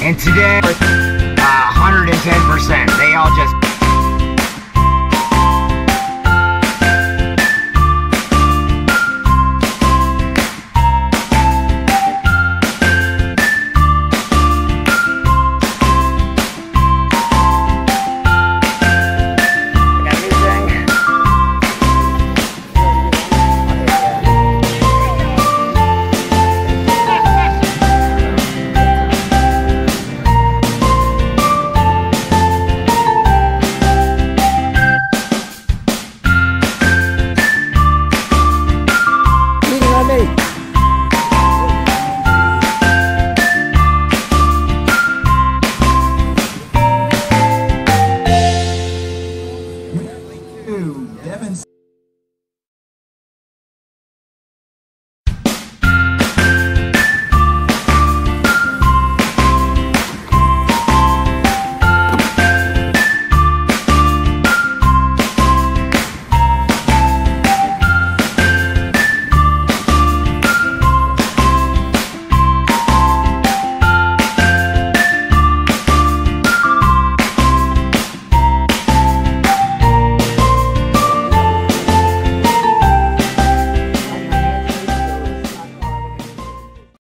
And today, 110%. They all just